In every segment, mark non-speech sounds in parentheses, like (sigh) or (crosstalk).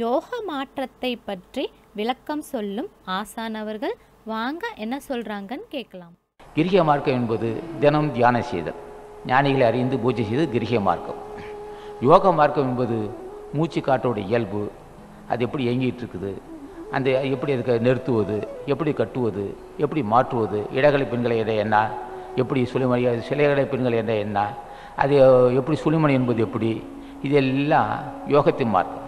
யோக மாற்றத்தை பற்றி விளக்கம் சொல்லும் ஆசானவர்கள் வாங்க என்ன சொல்றாங்கன்னு கேட்கலாம். கிரிகை மார்க்கம் என்பது தினம் தியானம் செய்தல். ஞானிகளை அறிந்து பூஜை செய்து கிரிகை மார்க்கம். யோக மார்க்கம் என்பது மூச்சு காற்றோட இயல்பு. அது எப்படி இயங்கிட்டு இருக்குது? அந்த எப்படி அதுக்கு நிறுத்துவது? எப்படி கட்டுவது? எப்படி மாற்றுவது? இடகலை பெண்களை என்ற என்ன? எப்படி சுழிமணி சிலைகளை பெண்கள் என்ற என்ன? அது எப்படி சுழிமணி என்பது எப்படி? இதெல்லாம் யோகத்தின் மார்க்கம்.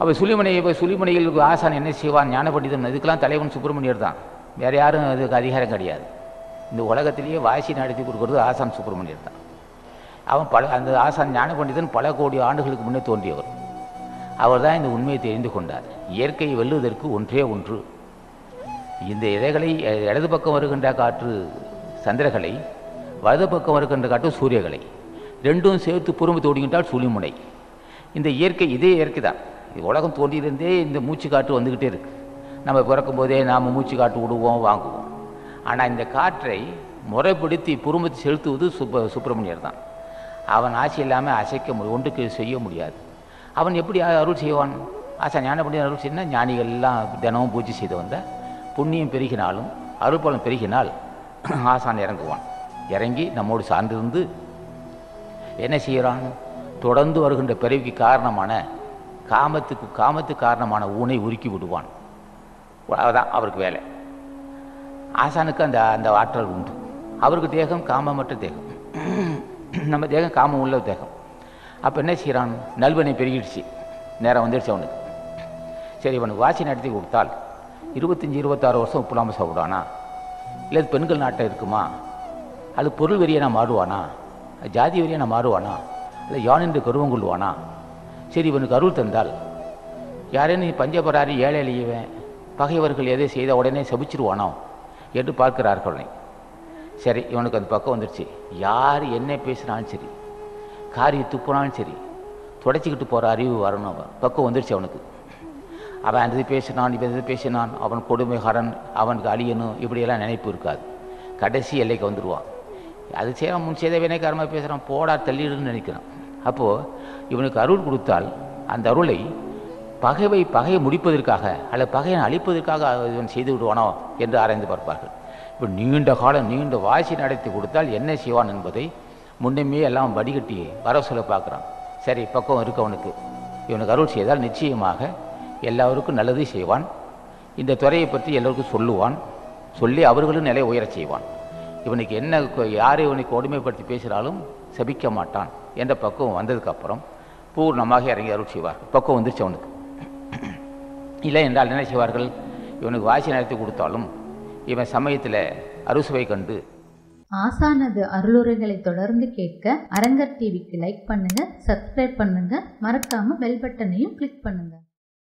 அப்போ சுழிமனை இப்போ சுழிமனையில் ஆசான் என்ன செய்வான்? ஞான பண்டிதன் இதுக்கெல்லாம் தலைவன் சுப்பிரமணியர் தான். வேறு யாரும் அதுக்கு அதிகாரம் கிடையாது. இந்த உலகத்திலேயே வாசி நடத்தி கொடுக்குறது ஆசான் சுப்பிரமணியர் தான். அவன் பல அந்த ஆசான் ஞான பண்டிதன் பல கோடி ஆண்டுகளுக்கு முன்னே தோன்றியவர். அவர் தான் இந்த உண்மையை தெரிந்து கொண்டார். இயற்கையை வெல்லுவதற்கு ஒன்றே ஒன்று. இந்த இலைகளை இடது பக்கம் வருகின்ற காற்று சந்திரகலை வலது பக்கம் வருகின்ற காற்று சூரியகலை. ரெண்டும் சேர்த்து புறம்பு தோடுகின்றால் சுழிமுனை இந்த இயற்கை இதே இயற்கை தான். உலகம் தோன்றியிருந்தே இந்த மூச்சு காற்று வந்துக்கிட்டே இருக்கு. நம்ம பிறக்கும் போதே நாம் மூச்சு காற்று விடுவோம் வாங்குவோம். ஆனால் இந்த காற்றை முறைப்படுத்தி புறம்பத்தி செலுத்துவது சுப்ப சுப்பிரமணியர் தான். அவன் ஆசை இல்லாமல் அசைக்க முடியும் ஒன்றுக்கு செய்ய முடியாது. அவன் எப்படி அருள் செய்வான்? ஆசை ஞான பண்ணி அருள் செய்யணும் ஞானிகள் எல்லாம் தினமும் பூஜை செய்து வந்த புண்ணியம் பெருகினாலும் அருள்பலம் பெருகினால் (clears throat) ஆசான் இறங்குவான். இறங்கி நம்மோடு சார்ந்திருந்து என்ன செய்கிறான்? தொடர்ந்து வருகின்ற பிறவிக்கு காரணமான காமத்துக்கு காமத்துக்கு காரணமான ஊனை உருக்கி விடுவான். அதுதான் அவருக்கு வேலை. ஆசானுக்கு அந்த அந்த ஆற்றல் உண்டு. அவருக்கு தேகம் காமமற்ற தேகம். நம்ம தேகம் காமம் உள்ள தேகம். அப்போ என்ன செய்கிறான் நல்வனை பெருகிடுச்சு. நேரம் வந்துடுச்சு அவனுக்கு. சரி இவனுக்கு வாசி நடத்தி கொடுத்தால் இருபத்தஞ்சி இருபத்தாறு வருஷம் உப்புலாமல் சாப்பிடுவானா? இல்லை பெண்கள் நாட்டம் இருக்குமா? அது பொருள் வெறியை நான் மாறுவானா? ஜாதி வெறியை நான் மாறுவானா? இல்லை யான் என்று கருவம் கொள்வானா? சரி இவனுக்கு அருள் தந்தால் யாரேன்னு பஞ்சபராரி ஏழை எளியவன் பகைவர்கள் எதை செய்த உடனே சபிச்சிருவானோ? என்று பார்க்கிறார்கள் சரி இவனுக்கு அந்த பக்கம் வந்துடுச்சு யார் என்ன பேசினாலும் சரி காரி துப்புனாலும் சரி துடைச்சிக்கிட்டு போகிற அறிவு வரணும் அவன். பக்கம் வந்துடுச்சு அவனுக்கு. அவன் அந்த இது பேசினான் இவன் இது பேசினான் அவன் கொடுமைகாரன் அவனுக்கு அழியணும் இப்படியெல்லாம் நினைப்பு இருக்காது. கடைசி எல்லைக்கு வந்துடுவான் அது செய்ய முன் செய்த வினைக்காரமாக பேசுகிறான் போடா தள்ளிடுன்னு நினைக்கிறான். அப்போது இவனுக்கு அருள் கொடுத்தால் அந்த அருளை பகைவை பகையை முடிப்பதற்காக அல்லது பகையை அழிப்பதற்காக இவன் செய்து விடுவானோ என்று ஆராய்ந்து பார்ப்பார்கள். இப்போ நீண்ட காலம் நீண்ட வாசி நடத்தி கொடுத்தால் என்ன செய்வான் என்பதை முன்னமே எல்லாம் வடிகட்டி வர சொல்ல பார்க்குறான். சரி பக்கம் இருக்கு அவனுக்கு. இவனுக்கு அருள் செய்தால் நிச்சயமாக எல்லாருக்கும் நல்லது செய்வான். இந்த துறையை பற்றி எல்லோருக்கும் சொல்லுவான். சொல்லி அவர்களும் நிலை உயரச் செய்வான். இவனுக்கு என்ன யார் இவனுக்கு கொடுமைப்படுத்தி பேசினாலும் சபிக்க மாட்டான். என்ற பக்குவம் வந்ததுக்கப்புறம் பூர்ணமாக இறங்கி அருள் செய்வார். பக்குவம் வந்துருச்சு அவனுக்கு. இல்லை என்றால் என்ன செய்வார்கள்? இவனுக்கு வாசி நடத்தி கொடுத்தாலும் இவன் சமயத்தில் அறுசுவை கண்டு ஆசானது அருளுரைகளை தொடர்ந்து கேட்க அரங்கர் டிவிக்கு லைக் பண்ணுங்க சப்ஸ்கிரைப் பண்ணுங்க. மறக்காம பெல் பட்டனையும் கிளிக் பண்ணுங்க.